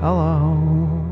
Hello.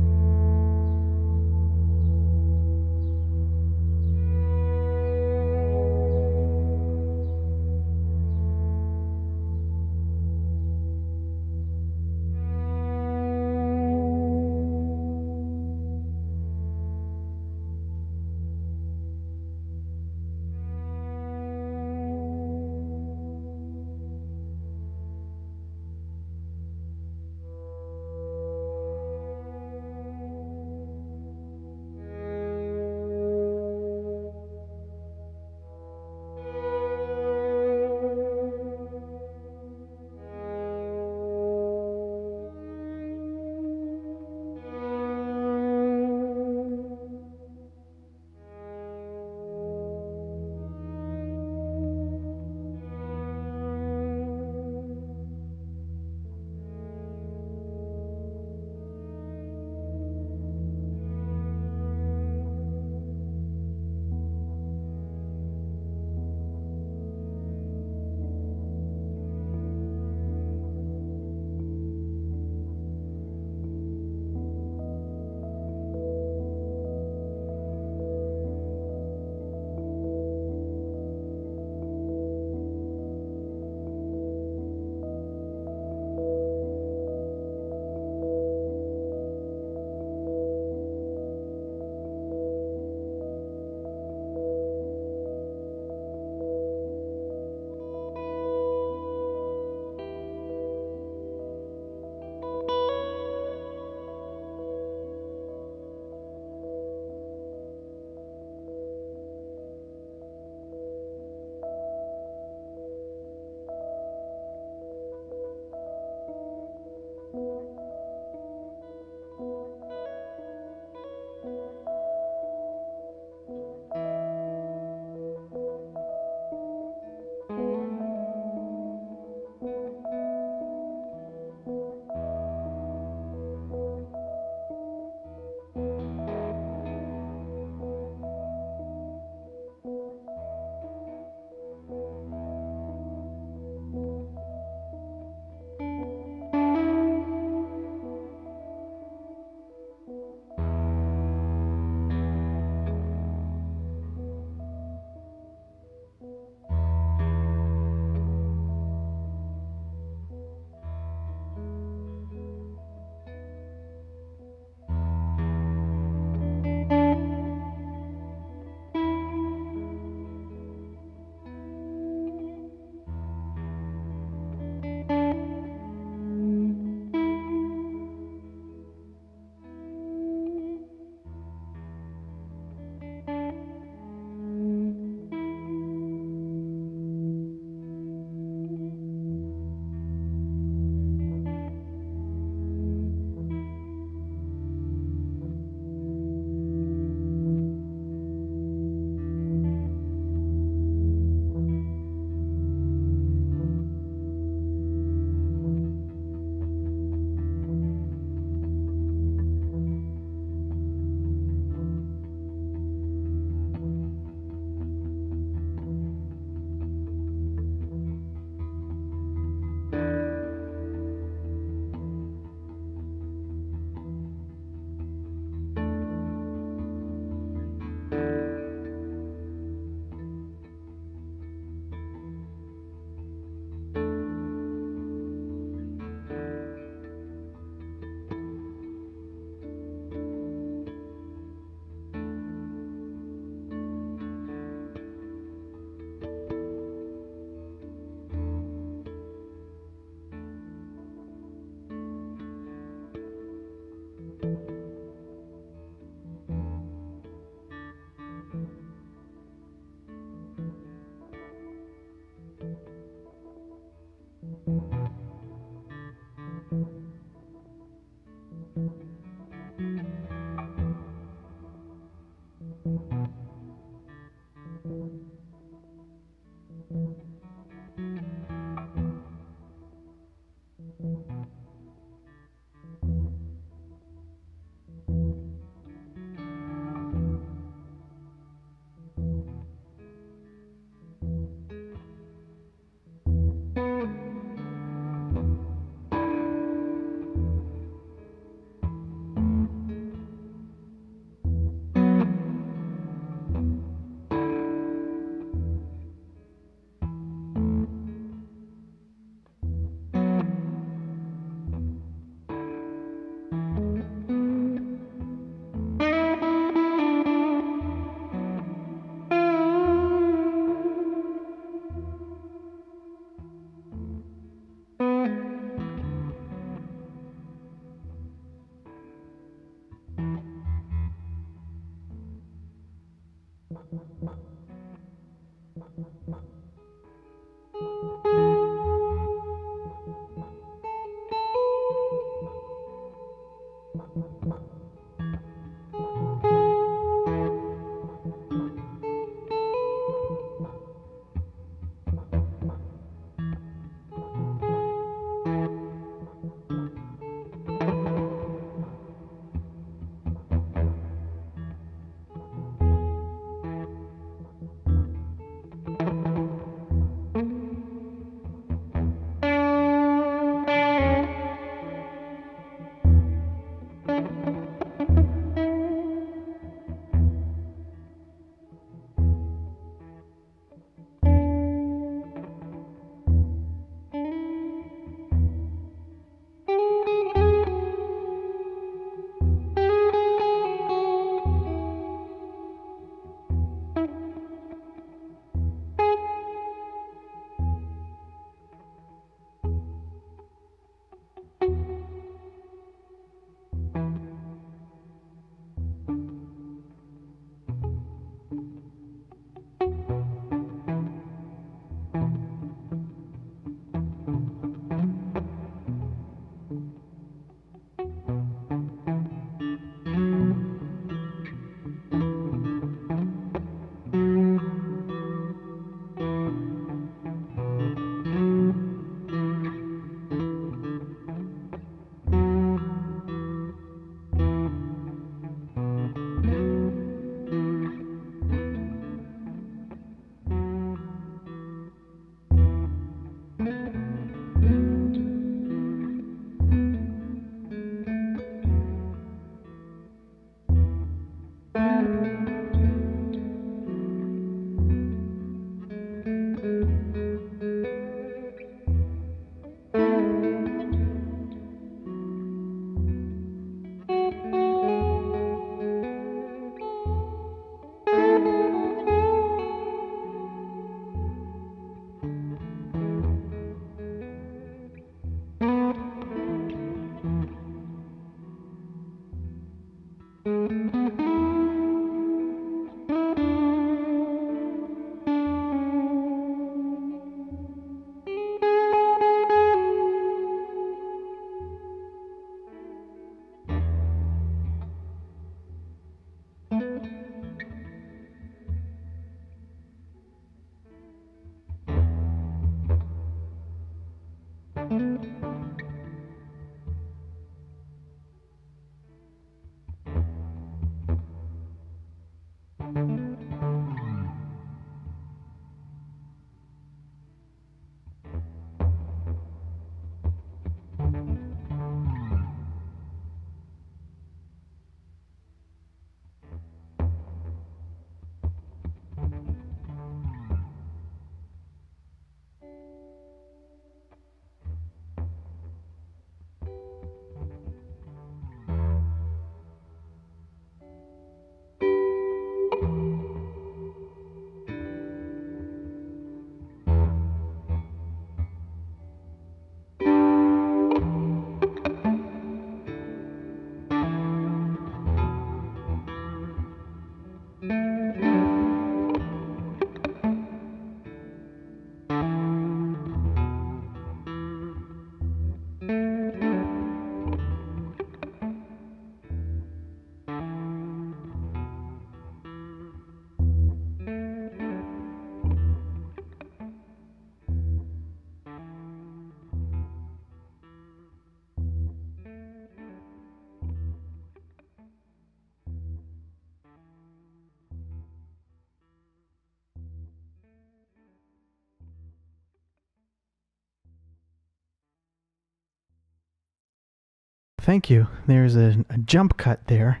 Thank you. There's a, a jump cut there.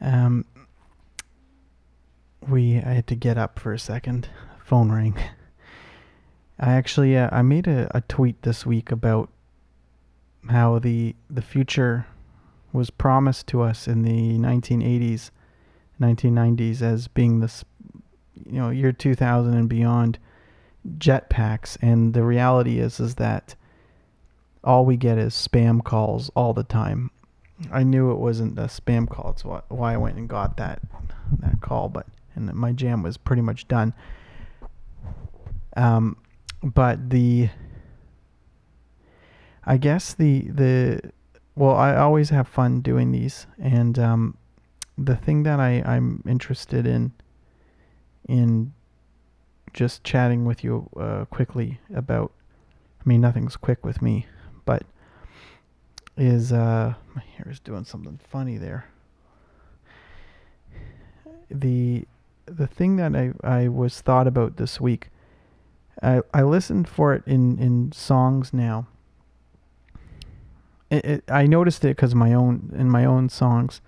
Um, we I had to get up for a second. Phone rang. I actually uh, I made a, a tweet this week about how the the future was promised to us in the 1980s, 1990s as being this you know year 2000 and beyond jetpacks and the reality is is that all we get is spam calls all the time. I knew it wasn't a spam call. It's why I went and got that that call, but and my jam was pretty much done. Um, but the I guess the the well, I always have fun doing these, and um, the thing that I I'm interested in in just chatting with you uh, quickly about. I mean, nothing's quick with me but is uh my hair is doing something funny there. The the thing that I, I was thought about this week, I I listened for it in, in songs now. It, it, I noticed it because my own in my own songs.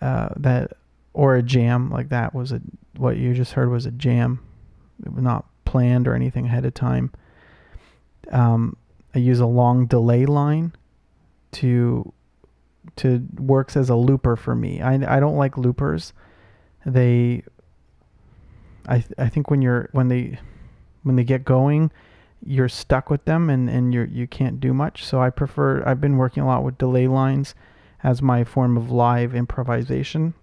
Uh, that or a jam like that was a what you just heard was a jam. It was not planned or anything ahead of time. Um, I use a long delay line to to works as a looper for me. I, I don't like loopers. They I th- I think when you're when they when they get going, you're stuck with them and and you you can't do much. So I prefer I've been working a lot with delay lines as my form of live improvisation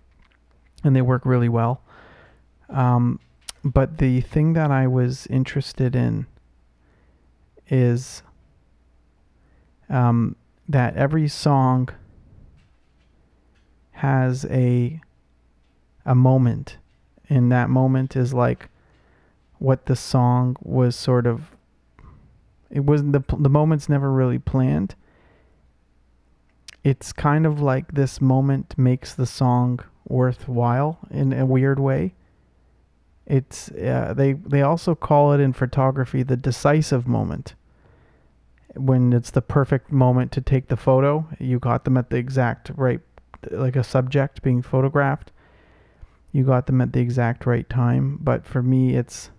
and they work really well. Um, but the thing that I was interested in is um, that every song has a a moment. And that moment is like what the song was sort of it wasn't the the moment's never really planned. It's kind of like this moment makes the song worthwhile in a weird way. It's uh, they they also call it in photography the decisive moment when it's the perfect moment to take the photo. You got them at the exact right, like a subject being photographed. You got them at the exact right time. But for me, it's,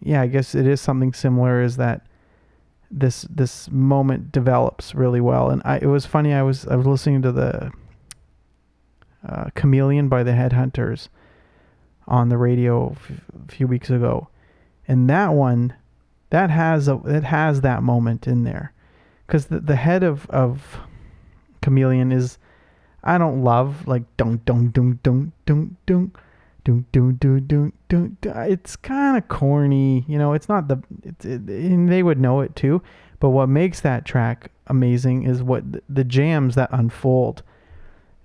yeah, I guess it is something similar. Is that this this moment develops really well, and I it was funny. I was I was listening to the uh, Chameleon by the Headhunters on the radio a few weeks ago, and that one that has a it has that moment in there because the, the head of of chameleon is i don't love like don't don't don't don't don't don't it's kind of corny you know it's not the it's it, and they would know it too but what makes that track amazing is what the jams that unfold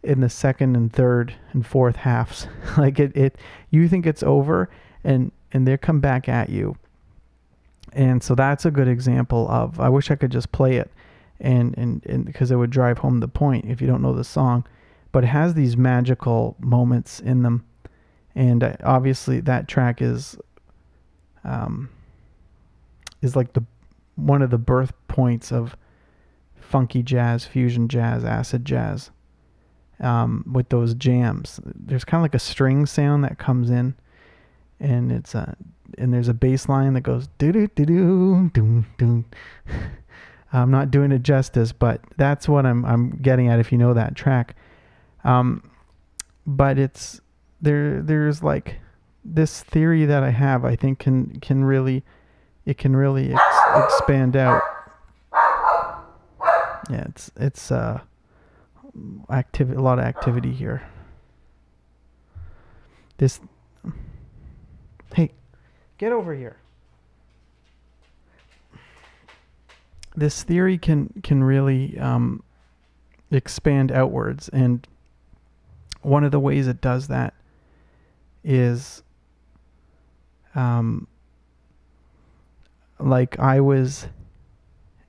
in the second and third and fourth halves like it, it you think it's over and and they come back at you And so that's a good example of I wish I could just play it and and, and because it would drive home the point if you don't know the song, but it has these magical moments in them. And I, obviously that track is um is like the one of the birth points of funky jazz, fusion jazz, acid jazz. Um, with those jams, there's kind of like a string sound that comes in, and it's a and there's a bass line that goes do do do do do do. I'm not doing it justice, but that's what I'm I'm getting at. If you know that track, um, but it's there. There's like this theory that I have. I think can can really it can really ex- expand out. Yeah, it's it's uh activity a lot of activity here. This Hey, get over here. This theory can can really um, expand outwards, and one of the ways it does that is um, like I was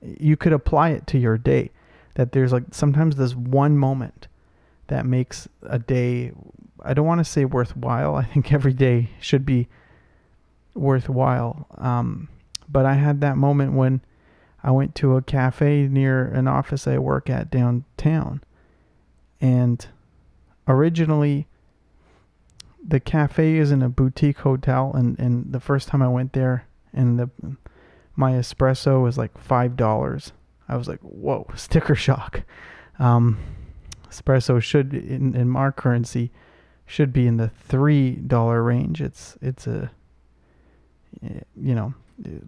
you could apply it to your day that there's like sometimes this one moment that makes a day I don't want to say worthwhile. I think every day should be worthwhile. Um, but I had that moment when I went to a cafe near an office I work at downtown. And originally, the cafe is in a boutique hotel. And, and the first time I went there, and the my espresso was like five dollars. I was like, whoa, sticker shock. Um, espresso should in in our currency should be in the three dollar range. It's it's a you know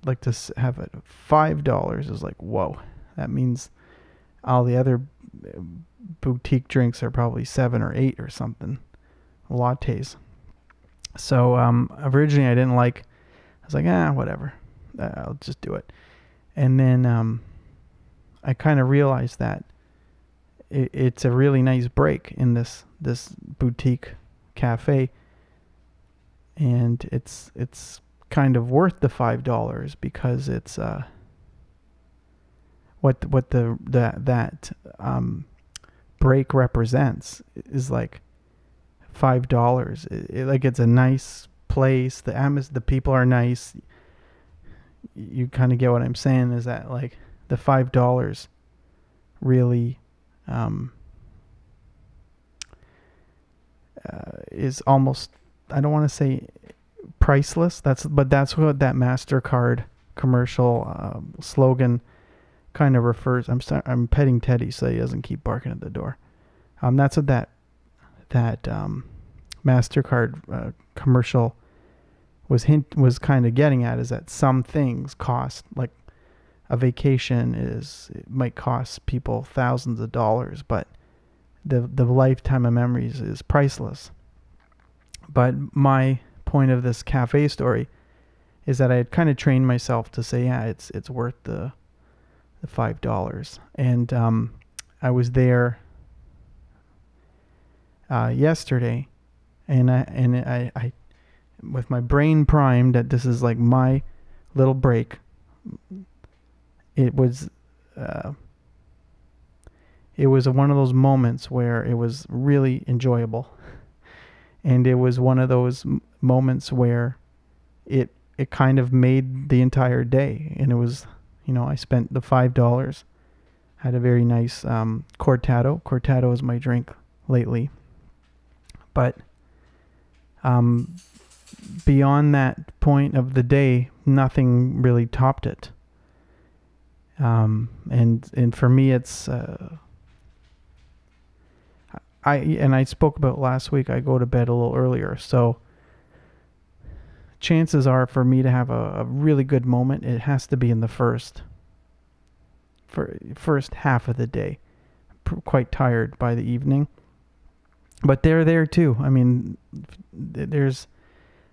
like to have it five dollars is like whoa. That means all the other uh, boutique drinks are probably seven or eight or something lattes. So um, originally I didn't like. I was like, ah, whatever. Uh, I'll just do it. And then um, I kind of realized that it, it's a really nice break in this this boutique cafe, and it's it's kind of worth the five dollars because it's uh what what the that that um break represents is like five dollars. It, it, like it's a nice place. The atmos the people are nice you kind of get what I'm saying is that like the five dollars really um, uh, is almost I don't want to say priceless. That's but that's what that Mastercard commercial uh, slogan kind of refers. I'm st- I'm petting Teddy so he doesn't keep barking at the door. Um, that's what that that um, Mastercard uh, commercial was hint was kind of getting at is that some things cost like a vacation is it might cost people thousands of dollars, but the the lifetime of memories is priceless. But my point of this cafe story is that I had kind of trained myself to say, yeah, it's it's worth the the five dollars, and um, I was there uh, yesterday, and I and I, I with my brain primed that this is like my little break, it was uh, it was one of those moments where it was really enjoyable, and it was one of those moments where it it kind of made the entire day, and it was you know I spent the five dollars, had a very nice um, cortado. Cortado is my drink lately, but um, beyond that point of the day, nothing really topped it. Um, and and for me, it's uh, I and I spoke about last week. I go to bed a little earlier, so chances are for me to have a, a really good moment, it has to be in the first for first half of the day. I'm quite tired by the evening, but they're there too. I mean, there's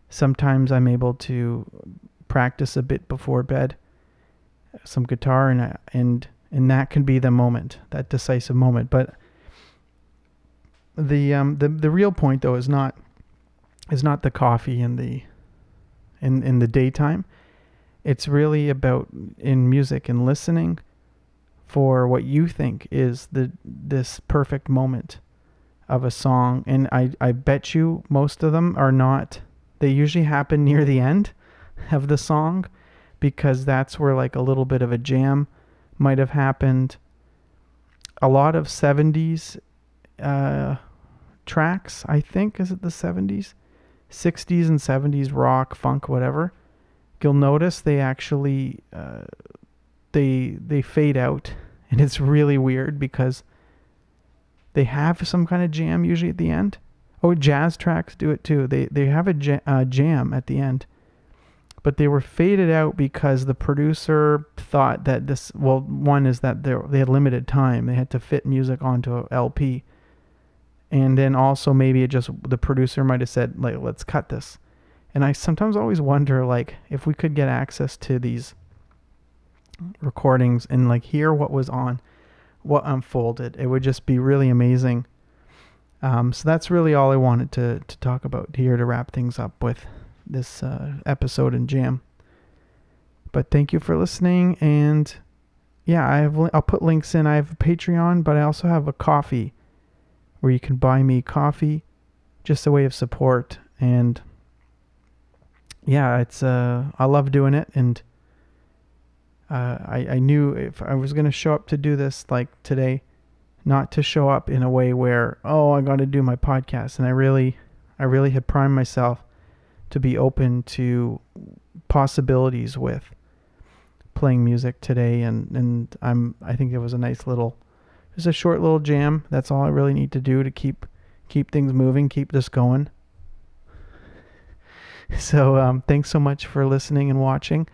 sometimes I'm able to practice a bit before bed, some guitar, and and and that can be the moment, that decisive moment. But the um the the real point though is not is not the coffee in the in in the daytime. It's really about in music and listening for what you think is the this perfect moment of a song and I I bet you most of them are not they usually happen near the end of the song because that's where like a little bit of a jam might have happened. A lot of 70s uh, tracks, I think, is it the 70s? 60s and 70s rock, funk, whatever. You'll notice they actually uh, they they fade out, and it's really weird because they have some kind of jam usually at the end. Oh, jazz tracks do it too. They they have a jam, uh, jam at the end, but they were faded out because the producer thought that this. Well, one is that they they had limited time. They had to fit music onto LP, and then also maybe it just the producer might have said like, let's cut this. And I sometimes always wonder like if we could get access to these recordings and like hear what was on, what unfolded, it would just be really amazing um, so that's really all I wanted to, to talk about here to wrap things up with this uh, episode and jam. But thank you for listening, and yeah, I have I'll put links in. I have a Patreon, but I also have a Ko-fi where you can buy me coffee, just a way of support. And yeah, it's uh I love doing it, and uh, I I knew if I was gonna show up to do this like today not to show up in a way where oh I got to do my podcast. And I really I really had primed myself to be open to possibilities with playing music today. And and I'm I think it was a nice little just a short little jam that's all I really need to do to keep keep things moving keep this going so um, thanks so much for listening and watching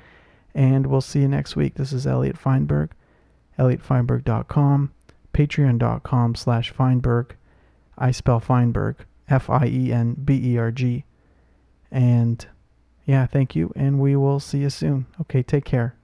and we'll see you next week this is Elliott Fienberg elliottfienberg.com, patreon.com slash Fienberg. I spell Fienberg, F I E N B E R G. And yeah, thank you, and we will see you soon. Okay, take care.